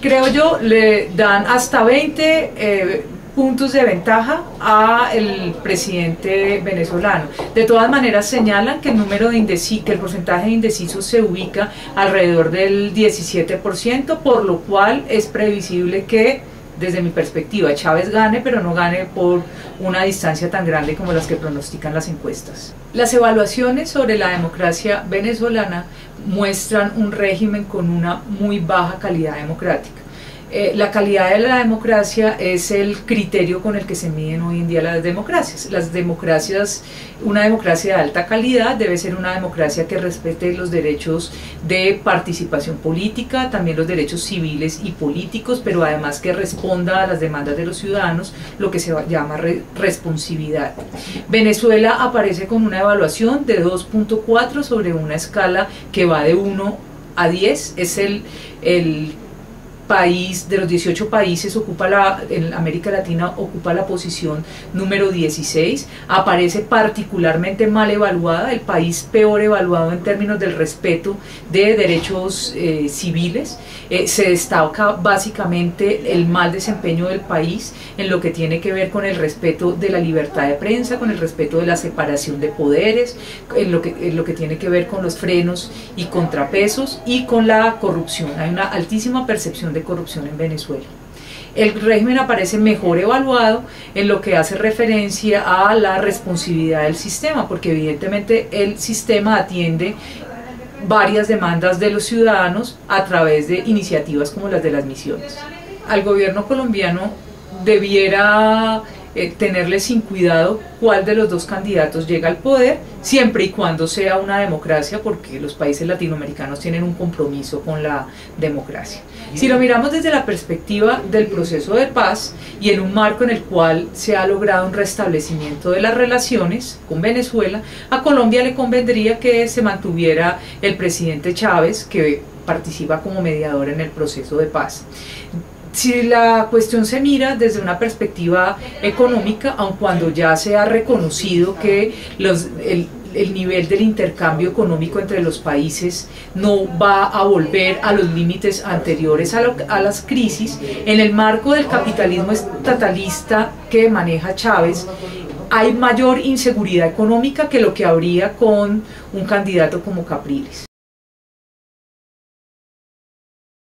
creo yo, le dan hasta 20 eh, puntos de ventaja a el presidente venezolano. De todas maneras señalan que el número de que el porcentaje de indecisos se ubica alrededor del 17%, por lo cual es previsible que desde mi perspectiva, Chávez gane, pero no gane por una distancia tan grande como las que pronostican las encuestas. Las evaluaciones sobre la democracia venezolana muestran un régimen con una muy baja calidad democrática. Eh, la calidad de la democracia es el criterio con el que se miden hoy en día las democracias. Las democracias, una democracia de alta calidad debe ser una democracia que respete los derechos de participación política, también los derechos civiles y políticos, pero además que responda a las demandas de los ciudadanos, lo que se llama responsividad. Venezuela aparece con una evaluación de 2.4 sobre una escala que va de 1 a 10, es el, el país, de los 18 países, ocupa la, en América Latina ocupa la posición número 16, aparece particularmente mal evaluada, el país peor evaluado en términos del respeto de derechos eh, civiles, eh, se destaca básicamente el mal desempeño del país en lo que tiene que ver con el respeto de la libertad de prensa, con el respeto de la separación de poderes, en lo que, en lo que tiene que ver con los frenos y contrapesos y con la corrupción. Hay una altísima percepción de corrupción en Venezuela. El régimen aparece mejor evaluado en lo que hace referencia a la responsabilidad del sistema, porque evidentemente el sistema atiende varias demandas de los ciudadanos a través de iniciativas como las de las misiones. Al gobierno colombiano debiera eh, tenerle sin cuidado cuál de los dos candidatos llega al poder, siempre y cuando sea una democracia, porque los países latinoamericanos tienen un compromiso con la democracia. Si lo miramos desde la perspectiva del proceso de paz y en un marco en el cual se ha logrado un restablecimiento de las relaciones con Venezuela, a Colombia le convendría que se mantuviera el presidente Chávez, que participa como mediador en el proceso de paz si la cuestión se mira desde una perspectiva económica, aun cuando ya se ha reconocido que los, el, nivel del intercambio económico entre los países no va a volver a los límites anteriores a, a, las crisis, en el marco del capitalismo estatalista que maneja Chávez, hay mayor inseguridad económica que lo que habría con un candidato como Capriles.